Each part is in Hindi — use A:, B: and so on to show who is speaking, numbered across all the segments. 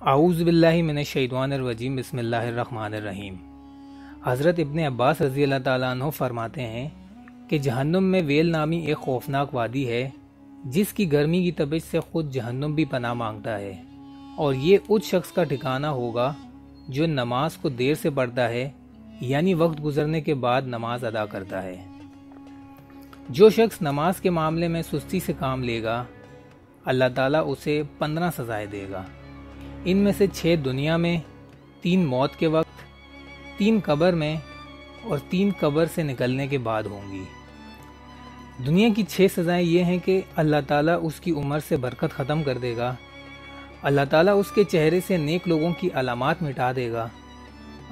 A: आऊज़बिल्लिमिनशैतवानरवजीम बसमीम हज़रत इब्ने अब्बास रज़ी अल्लाह तु फरमाते हैं कि जहन्नुम में वेल नामी एक खौफनाक वादी है, जिसकी गर्मी की तबीयत से ख़ुद जहन्नुम भी पना माँगता है। और ये उस शख्स का ठिकाना होगा जो नमाज़ को देर से पढ़ता है, यानी वक्त गुजरने के बाद नमाज़ अदा करता है। जो शख्स नमाज़ के मामले में सुस्ती से काम लेगा, अल्लाह ताला उसे पंद्रह सजाएँ देगा। इनमें से छः दुनिया में, तीन मौत के वक्त, तीन कबर में और तीन कबर से निकलने के बाद होंगी। दुनिया की छः सज़ाएँ ये हैं कि अल्लाह ताला उसकी उम्र से बरकत ख़त्म कर देगा। अल्लाह ताला उसके चेहरे से नेक लोगों की अलामत मिटा देगा।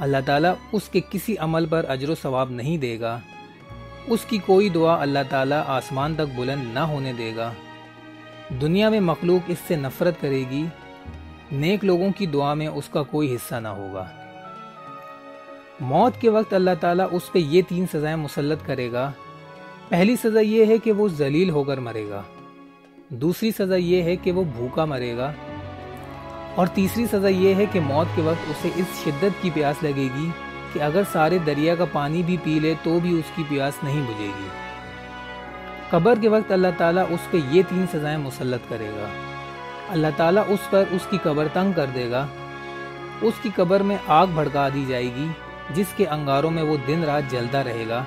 A: अल्लाह ताला उसके किसी अमल पर अजर सवाब नहीं देगा। उसकी कोई दुआ अल्लाह ताला आसमान तक बुलंद ना होने देगा। दुनिया में मखलूक इससे नफ़रत करेगी नेक लोगों की दुआ में उसका कोई हिस्सा ना होगा। मौत के वक्त अल्लाह ताला उस पर ये तीन सज़ाएँ मुसलत करेगा। पहली सज़ा यह है कि वो जलील होकर मरेगा। दूसरी सज़ा यह है कि वो भूखा मरेगा। और तीसरी सज़ा यह है कि मौत के वक्त उसे इस शिद्दत की प्यास लगेगी कि अगर सारे दरिया का पानी भी पी ले तो भी उसकी प्यास नहीं बुझेगी। कब्र के वक्त अल्लाह ताला उस पर ये तीन सज़ाएँ मुसलत करेगा। अल्लाह ताला उस पर उसकी कब्र तंग कर देगा। उसकी कब्र में आग भड़का दी जाएगी, जिसके अंगारों में वो दिन रात जलता रहेगा।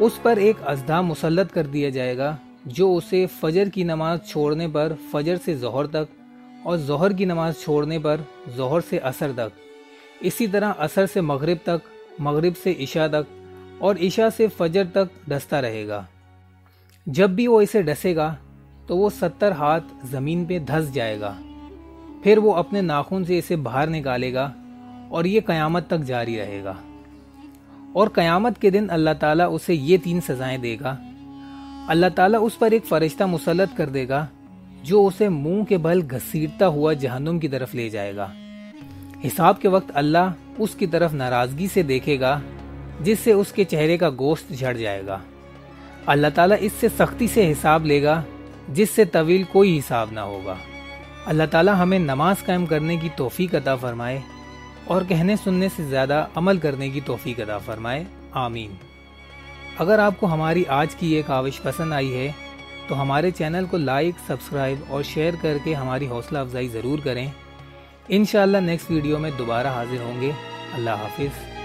A: उस पर एक अजदा मुसलत कर दिया जाएगा, जो उसे फजर की नमाज़ छोड़ने पर फजर से जहर तक और जहर की नमाज़ छोड़ने पर जहर से असर तक। इसी तरह असर से मगरिब तक, मगरिब से ईशा तक और ईशा से फजर तक डसता रहेगा। जब भी वो इसे डसेगा तो वो सत्तर हाथ ज़मीन पे धस जाएगा। फिर वो अपने नाखून से इसे बाहर निकालेगा और ये कयामत तक जारी रहेगा। और कयामत के दिन अल्लाह ताला उसे ये तीन सजाएँ देगा। अल्लाह ताला उस पर एक फरिश्ता मुसलत कर देगा, जो उसे मुँह के बल घसीटता हुआ जहन्नुम की तरफ़ ले जाएगा। हिसाब के वक्त अल्लाह उसकी तरफ़ नाराज़गी से देखेगा, जिससे उसके चेहरे का गोश्त झड़ जाएगा। अल्लाह ताला इससे सख्ती से हिसाब लेगा जिससे तवील कोई हिसाब ना होगा। अल्लाह ताला हमें नमाज़ कायम करने की तोफ़ी अदा फ़रमाए और कहने सुनने से ज़्यादा अमल करने की तोफ़ी अदा फ़रमाए। आमीन। अगर आपको हमारी आज की ये काविश पसंद आई है तो हमारे चैनल को लाइक, सब्सक्राइब और शेयर करके हमारी हौसला अफजाई ज़रूर करें। इन नेक्स्ट वीडियो में दोबारा हाजिर होंगे। अल्लाह हाफिज़।